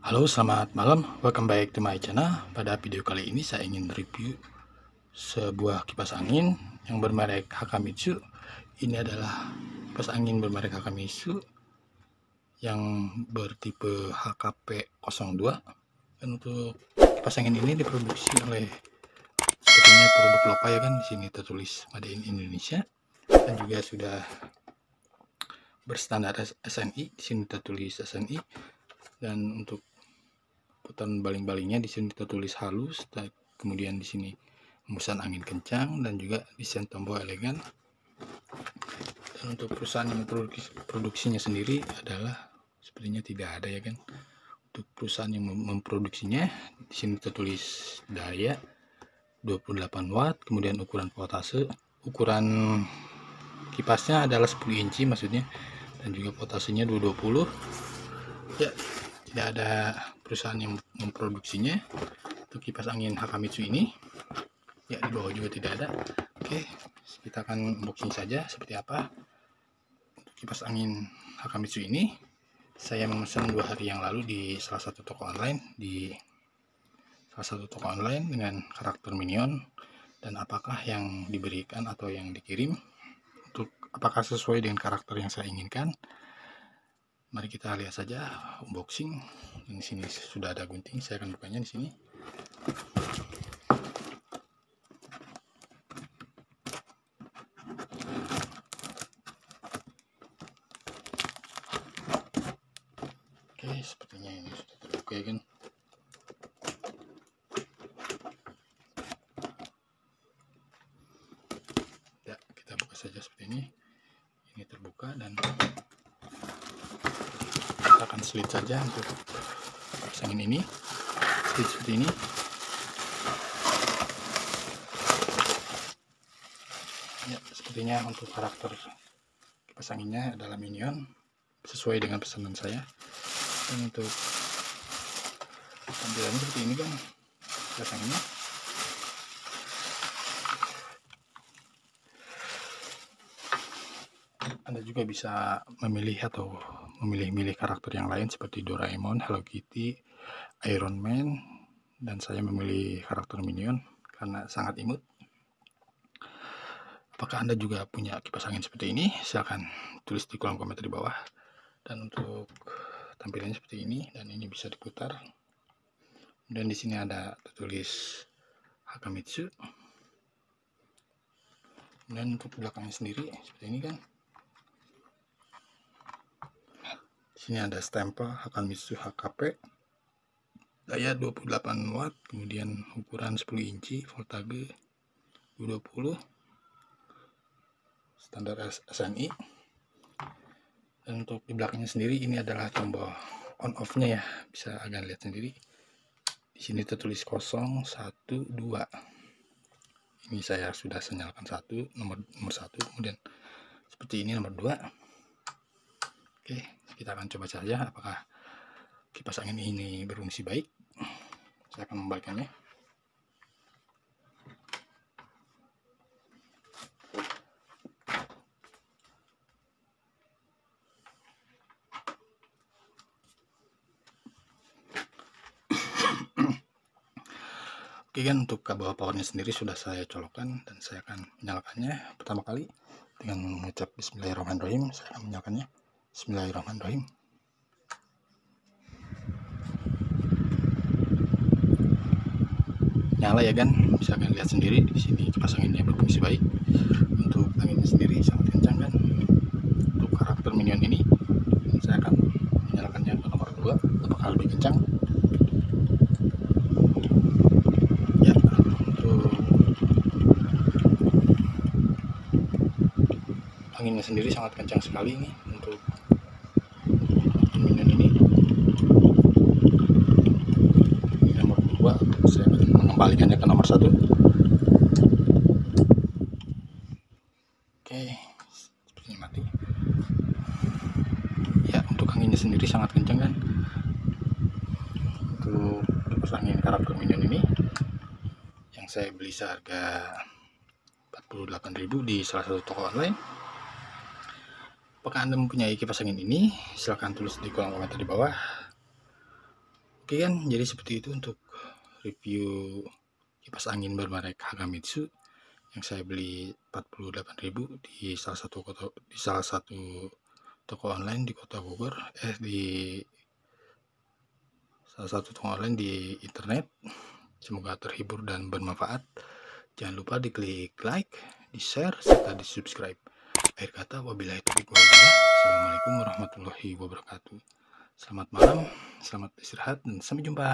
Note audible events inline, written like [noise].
Halo, selamat malam. Welcome back to my channel. Pada video kali ini saya ingin review sebuah kipas angin yang bermerek Hakamitsu. Ini adalah kipas angin bermerek Hakamitsu yang bertipe HKP02. Dan untuk kipas angin ini diproduksi oleh sepertinya produk lokal ya kan di sini tertulis Made in Indonesia dan juga sudah berstandar SNI. Di sini tertulis SNI dan untuk putaran baling-balingnya di sini tertulis halus kemudian di sini embusan angin kencang dan juga desain tombol elegan. Dan untuk perusahaan yang memproduksi produksinya sendiri adalah sepertinya tidak ada ya kan? Untuk perusahaan yang memproduksinya di sini tertulis daya 28 watt kemudian ukuran voltase ukuran kipasnya adalah 10 inci maksudnya dan juga voltasenya 220 ya tidak ada perusahaan yang memproduksinya. Untuk kipas angin Hakamitsu ini. Ya di bawah juga tidak ada. Oke kita akan unboxing saja seperti apa untuk kipas angin Hakamitsu ini. Saya memesan dua hari yang lalu di salah satu toko online di salah satu toko online dengan karakter minion. Dan apakah yang diberikan atau yang dikirim? Untuk apakah sesuai dengan karakter yang saya inginkan mari kita lihat saja unboxing. Di sini sudah ada gunting saya akan bukanya di sini. Oke sepertinya ini sudah terbuka ya kan? Ya kita buka saja seperti ini. Ini terbuka dan kita akan slit saja untuk pasangin ini. Slit seperti ini. Ya sepertinya untuk karakter kipas anginnya adalah minion sesuai dengan pesanan saya. Dan untuk tampilannya seperti ini kan kipas anginnya Anda juga bisa memilih atau memilih-milih karakter yang lain seperti Doraemon, Hello Kitty, Iron Man, dan saya memilih karakter Minion karena sangat imut. Apakah Anda juga punya kipas angin seperti ini? Silahkan tulis di kolom komentar di bawah. Dan untuk tampilannya seperti ini, dan ini bisa diputar. Dan di sini ada tertulis Hakamitsu. Dan untuk belakangnya sendiri seperti ini kan. Sini ada stempel Hakamitsu HKP daya 28 watt kemudian ukuran 10 inci voltage 220 standar SNI dan untuk di belakangnya sendiri ini adalah tombol on off nya ya. Bisa agak lihat sendiri. Di sini tertulis 012 ini saya sudah senyalakan satu nomor nomor satu. Kemudian seperti ini nomor 2 Oke, kita akan coba saja apakah kipas angin ini berfungsi baik. Saya akan membalikkannya. [clears throat] Oke kan untuk kabel powernya sendiri sudah saya colokkan dan saya akan menyalakannya pertama kali dengan mengucap Bismillahirrahmanirrahim saya akan menyalakannya Bismillahirrahmanirrahim. Nyala ya kan, bisa kalian lihat sendiri di sini kipas anginnya berfungsi baik. Untuk anginnya sendiri sangat kencang kan. Untuk karakter minion ini, saya akan menyalakannya ke nomor 2 apakah lebih kencang. Ya, anginnya sendiri sangat kencang sekali nih untuk minion ini 2 saya mengembalikannya ke nomor 1 oke sepertinya mati. Ya untuk anginnya sendiri sangat kencang kan? Untuk kipas angin karakter minion ini yang saya beli seharga 48.000 di salah satu toko online. Apakah Anda mempunyai kipas angin ini? Silahkan tulis di kolom komentar di bawah. oke kan? Jadi seperti itu untuk review kipas angin bermerek Hagamitsu yang saya beli 48.000 di salah satu kota di salah satu toko online di kota Bogor eh di salah satu toko online di internet. Semoga terhibur dan bermanfaat. Jangan lupa diklik like di share serta di subscribe akhir kata wabillahi taufiq assalamualaikum warahmatullahi wabarakatuh. Selamat malam selamat istirahat dan sampai jumpa